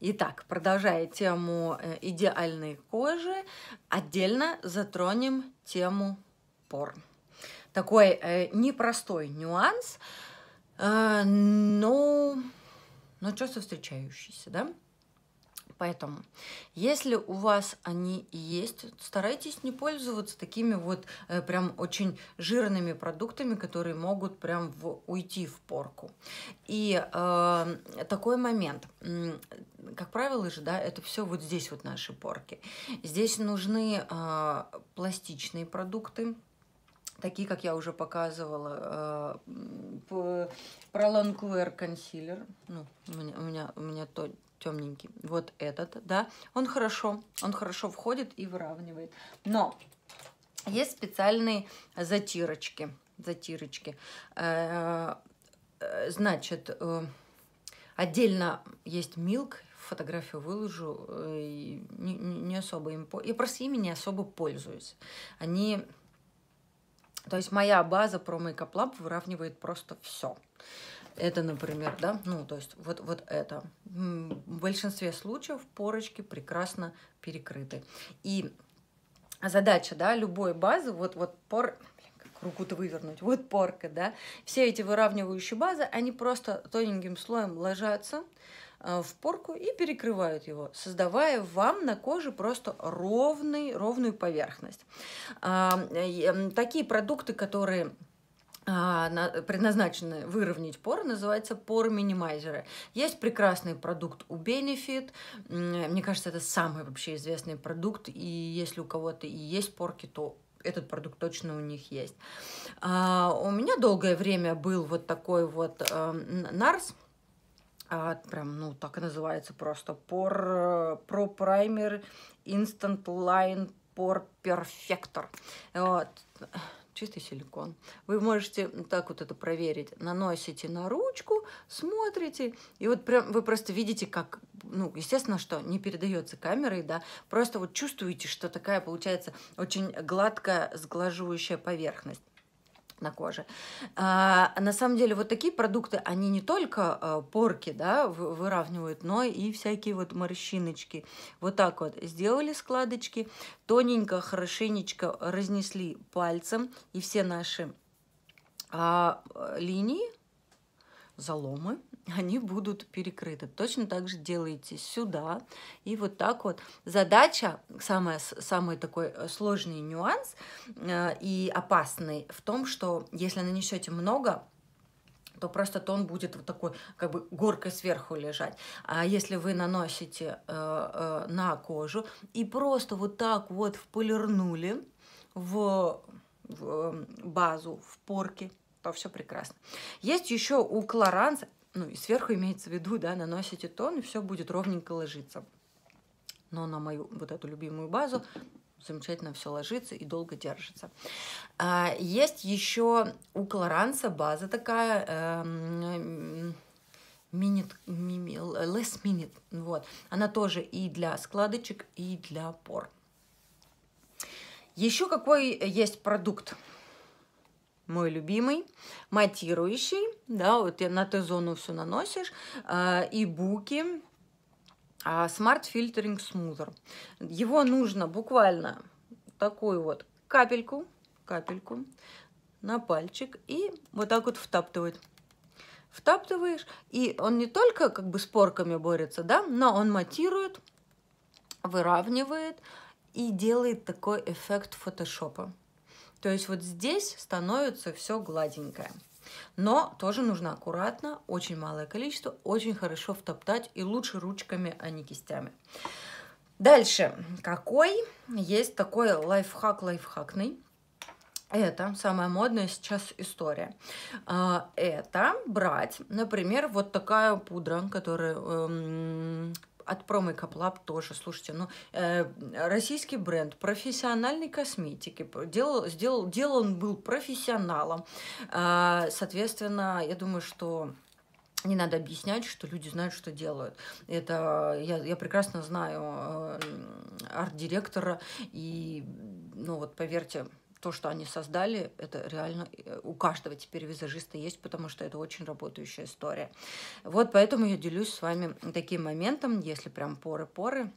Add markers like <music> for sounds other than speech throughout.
Итак, продолжая тему э, идеальной кожи, отдельно затронем тему пор. Такой э, непростой нюанс, э, но, но часто встречающийся, да? Поэтому, если у вас они есть, старайтесь не пользоваться такими вот э, прям очень жирными продуктами, которые могут прям в, уйти в порку. И э, такой момент, как правило же, да, это все вот здесь вот наши порки. Здесь нужны э, пластичные продукты, такие, как я уже показывала, э, Ланквер консилер. Ну, у меня, у меня, у меня то, темненький. Вот этот, да, он хорошо, он хорошо входит и выравнивает. Но есть специальные затирочки, затирочки. Э, э, значит, э, отдельно есть милк, фотографию выложу, не, не особо им... Я просто ими не особо пользуюсь. Они... То есть моя база про Makeup Lab выравнивает просто все. Это, например, да, ну, то есть вот, вот это. В большинстве случаев порочки прекрасно перекрыты. И задача, да, любой базы, вот, вот пор, руку-то вывернуть, вот порка, да, все эти выравнивающие базы, они просто тоненьким слоем ложатся в порку и перекрывают его, создавая вам на коже просто ровный, ровную поверхность. А, такие продукты, которые а, предназначены выровнять поры, называется поры минимайзеры. Есть прекрасный продукт у Benefit. Мне кажется, это самый вообще известный продукт. И если у кого-то и есть порки, то этот продукт точно у них есть. А, у меня долгое время был вот такой вот а, Нарс. А, прям, ну, так и называется просто. Пор, Pro Primer Instant Line Pore Perfector. Вот чистый силикон. Вы можете так вот это проверить. Наносите на ручку, смотрите, и вот прям вы просто видите, как, ну, естественно, что не передается камерой, да, просто вот чувствуете, что такая получается очень гладкая, сглаживающая поверхность на коже. А, на самом деле вот такие продукты, они не только а, порки да, выравнивают, но и всякие вот морщиночки. Вот так вот сделали складочки, тоненько, хорошенечко разнесли пальцем, и все наши а, линии, заломы, они будут перекрыты. Точно так же делаете сюда. И вот так вот. Задача, самый, самый такой э, сложный нюанс э, и опасный в том, что если нанесете много, то просто тон будет вот такой, как бы горкой сверху лежать. А если вы наносите э, э, на кожу и просто вот так вот вполирнули в, в э, базу, в порке, то все прекрасно. Есть еще у Клоранс ну и сверху имеется в виду, да, наносите тон, и все будет ровненько ложиться. Но на мою вот эту любимую базу замечательно все ложится и долго держится. А, есть еще у Клоранса база такая, эм, minute, less minute, вот. Она тоже и для складочек, и для пор. Еще какой есть продукт, мой любимый, матирующий, да, вот на Т-зону все наносишь, э, и буки, а, Smart Filtering Smoother. Его нужно буквально такую вот капельку, капельку на пальчик и вот так вот втаптывать. Втаптываешь, и он не только как бы с порками борется, да, но он матирует, выравнивает и делает такой эффект фотошопа. То есть вот здесь становится все гладенькое. Но тоже нужно аккуратно, очень малое количество, очень хорошо втоптать и лучше ручками, а не кистями. Дальше, какой есть такой лайфхак лайфхакный. Это самая модная сейчас история. А, это брать, например, вот такая пудра, которая эм, от Pro Lab тоже, слушайте, ну, э, российский бренд профессиональной косметики, делал, сделал, делал он был профессионалом, э, соответственно, я думаю, что не надо объяснять, что люди знают, что делают. Это я, я прекрасно знаю э, арт-директора, и, ну вот, поверьте, то, что они создали, это реально э, у каждого теперь визажиста есть, потому что это очень работающая история. Вот поэтому я делюсь с вами таким моментом, если прям поры-поры,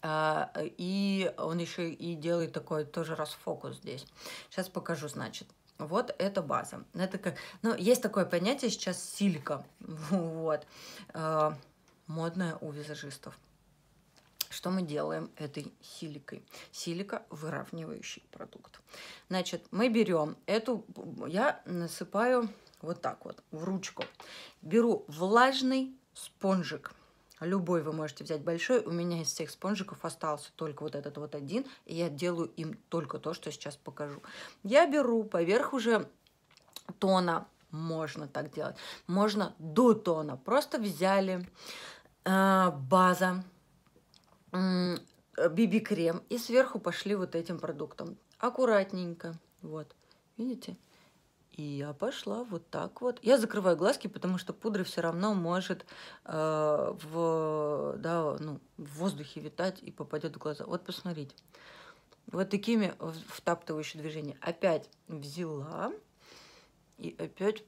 а, и он еще и делает такой тоже расфокус здесь. Сейчас покажу, значит. Вот это база. Это как, ну, есть такое понятие сейчас силька. <laughs> Вот. А, модная у визажистов. Что мы делаем этой силикой? Силика – выравнивающий продукт. Значит, мы берем эту, я насыпаю вот так вот в ручку. Беру влажный спонжик. Любой вы можете взять большой. У меня из всех спонжиков остался только вот этот вот один. И я делаю им только то, что сейчас покажу. Я беру поверх уже тона. Можно так делать. Можно до тона. Просто взяли э, база биби-крем и сверху пошли вот этим продуктом. Аккуратненько. Вот. Видите? И я пошла вот так вот. Я закрываю глазки, потому что пудра все равно может э, в, да, ну, в воздухе витать и попадет в глаза. Вот посмотрите. Вот такими втаптывающими движениями. Опять взяла и опять...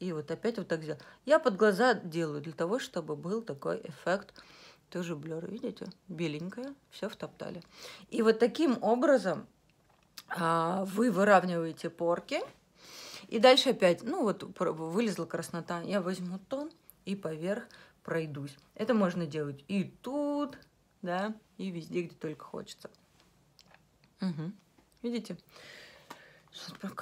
И вот опять вот так сделала. Я под глаза делаю для того, чтобы был такой эффект тоже блер, видите? Беленькая, все втоптали. И вот таким образом а, вы выравниваете порки. И дальше опять, ну вот вылезла краснота, я возьму тон и поверх пройдусь. Это можно делать и тут, да, и везде, где только хочется. Угу. Видите?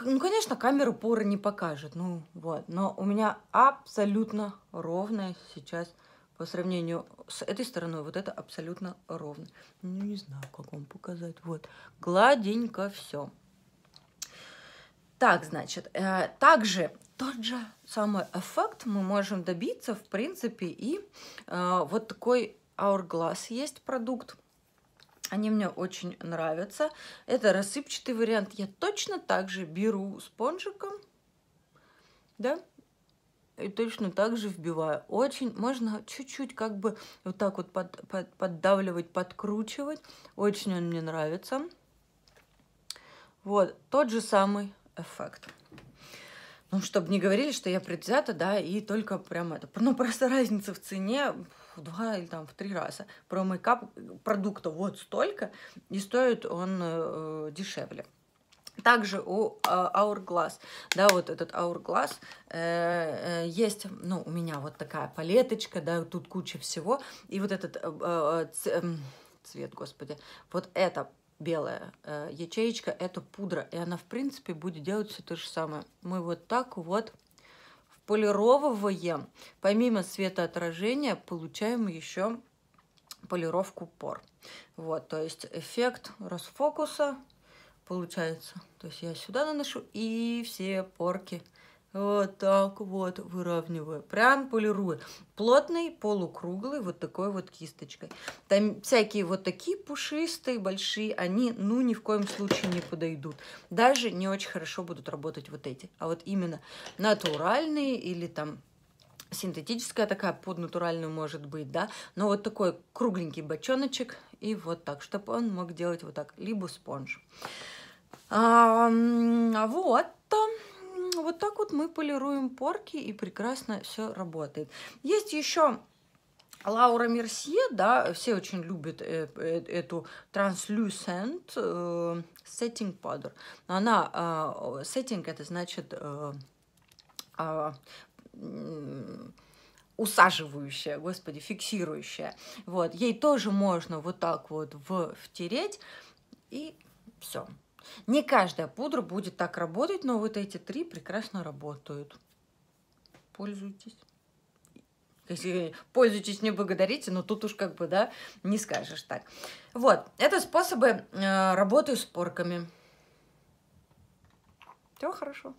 Ну, конечно, камера поры не покажет, ну вот, но у меня абсолютно ровная сейчас по сравнению с этой стороной, вот это абсолютно ровно. Ну, не знаю, как вам показать. Вот, гладенько все. Так, значит, э, также тот же самый эффект мы можем добиться, в принципе, и э, вот такой Hourglass есть продукт. Они мне очень нравятся. Это рассыпчатый вариант. Я точно так же беру спонжиком, да, и точно так же вбиваю. Очень можно чуть-чуть как бы вот так вот под, под, поддавливать, подкручивать. Очень он мне нравится. Вот, тот же самый эффект. Ну, чтобы не говорили, что я предвзята, да, и только прям это. Ну, просто разница в цене в два или там в три раза. Про мейкап продукта вот столько, и стоит он э, дешевле. Также у uh, Hourglass, да, вот этот Hourglass, э, э, есть, ну, у меня вот такая палеточка, да, тут куча всего, и вот этот э, э, цвет, господи, вот это белая э, ячеечка, это пудра, и она, в принципе, будет делать все то же самое. Мы вот так вот полировываем, помимо светоотражения, получаем еще полировку пор. Вот, то есть эффект расфокуса получается. То есть я сюда наношу и все порки вот так вот выравниваю. Прям полирую. Плотный, полукруглый, вот такой вот кисточкой. Там всякие вот такие пушистые, большие, они ну ни в коем случае не подойдут. Даже не очень хорошо будут работать вот эти. А вот именно натуральные или там синтетическая такая, под натуральную может быть, да, но вот такой кругленький бочоночек и вот так, чтобы он мог делать вот так, либо спонж. А, вот. Вот так вот мы полируем порки, и прекрасно все работает. Есть еще Лаура Мерсье, да, все очень любят э, э, эту Translucent э, Setting Powder. Она, э, setting это значит э, э, усаживающая, господи, фиксирующая. Вот, ей тоже можно вот так вот втереть, и все. Не каждая пудра будет так работать, но вот эти три прекрасно работают. Пользуйтесь. Если пользуйтесь, не благодарите, но тут уж как бы, да, не скажешь так. Вот, это способы э, работы с порками. Все хорошо.